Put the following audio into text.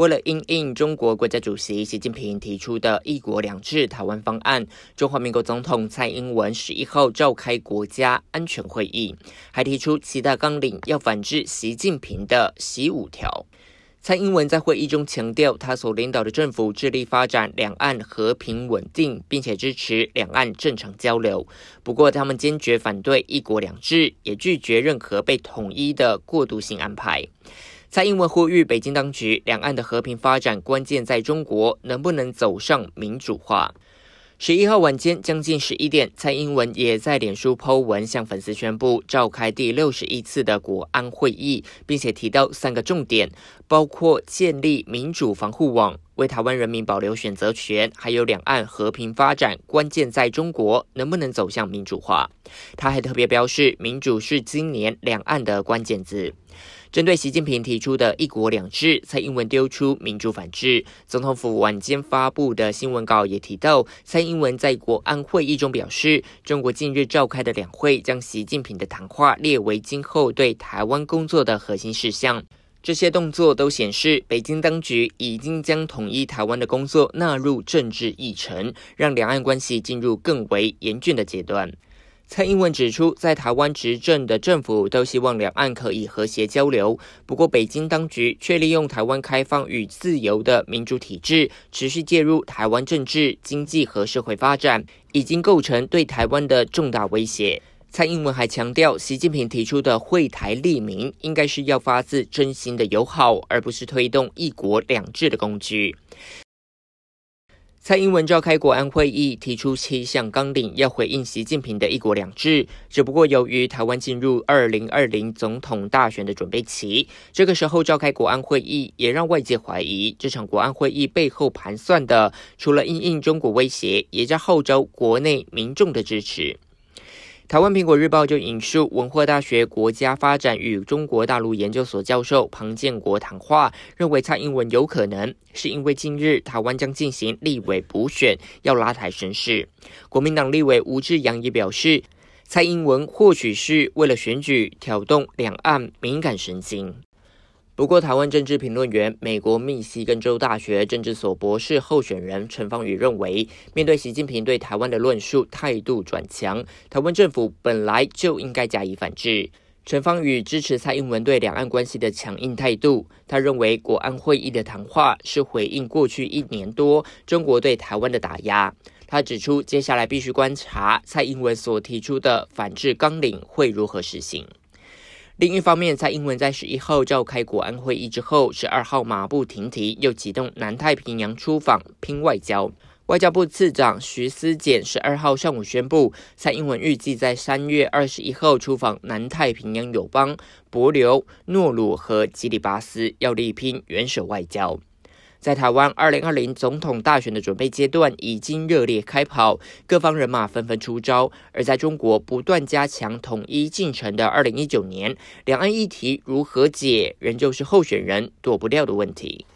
为了应应中国国家主席习近平提出的一国两制台湾方案，中华民国总统蔡英文十一号召开国家安全会议，还提出七大纲领要反制习近平的“习五条”。蔡英文在会议中强调，他所领导的政府致力发展两岸和平稳定，并且支持两岸正常交流。不过，他们坚决反对一国两制，也拒绝任何被统一的过渡性安排。蔡英文呼吁北京当局，两岸的和平发展关键在中国能不能走上民主化。十一号晚间将近十一点，蔡英文也在脸书 Po 文向粉丝宣布召开第六十一次的国安会议，并且提到三个重点，包括建立民主防护网，为台湾人民保留选择权，还有两岸和平发展关键在中国能不能走向民主化。他还特别表示，民主是今年两岸的关键字。针对习近平提出的一国两制，蔡英文丢出民主反制。总统府晚间发布的新闻稿也提到，蔡英文在国安会议中表示，中国近日召开的两会将习近平的谈话列为今后对台湾工作的核心事项。这些动作都显示，北京当局已经将统一台湾的工作纳入政治议程，让两岸关系进入更为严峻的阶段。蔡英文指出，在台湾执政的政府都希望两岸可以和谐交流。不过，北京当局却利用台湾开放与自由的民主体制，持续介入台湾政治、经济和社会发展，已经构成对台湾的重大威胁。蔡英文还强调，习近平提出的会台利民，应该是要发自真心的友好，而不是推动一国两制的工具。蔡英文召开国安会议，提出七项纲领，要回应习近平的一国两制。只不过，由于台湾进入二零二零总统大选的准备期，这个时候召开国安会议，也让外界怀疑这场国安会议背后盘算的，除了应应中国威胁，也在号召国内民众的支持。台湾苹果日报就引述文化大学国家发展与中国大陆研究所教授庞建国谈话，认为蔡英文有可能是因为近日台湾将进行立委补选，要拉抬声势。国民党立委吴志阳也表示，蔡英文或许是为了选举挑动两岸敏感神经。不过，台湾政治评论员、美国密西根州大学政治所博士候选人陈方宇认为，面对习近平对台湾的论述态度转强，台湾政府本来就应该加以反制。陈方宇支持蔡英文对两岸关系的强硬态度。他认为，国安会议的谈话是回应过去一年多中国对台湾的打压。他指出，接下来必须观察蔡英文所提出的反制纲领会如何实行。另一方面，蔡英文在十一号召开国安会议之后，十二号马不停蹄又启动南太平洋出访拼外交。外交部次长徐思俭十二号上午宣布，蔡英文预计在三月二十一号出访南太平洋友邦伯琉、诺鲁和吉里巴斯，要力拼元首外交。在台湾二零二零总统大选的准备阶段已经热烈开跑，各方人马纷纷出招。而在中国不断加强统一进程的二零一九年，两岸议题如何解，仍旧是候选人躲不掉的问题。